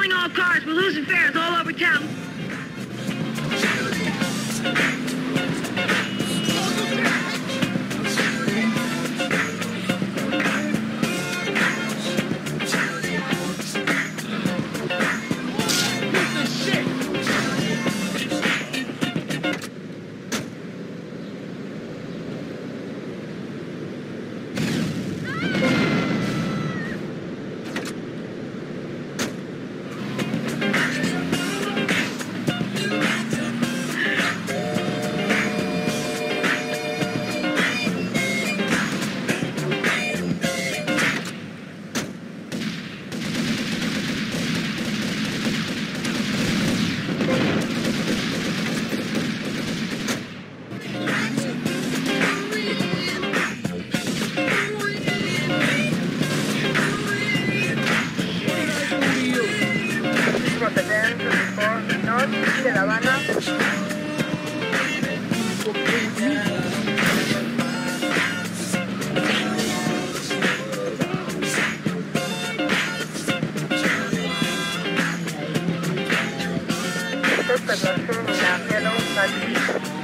All cars. We're losing fares all over town. Habana. Estas personas me han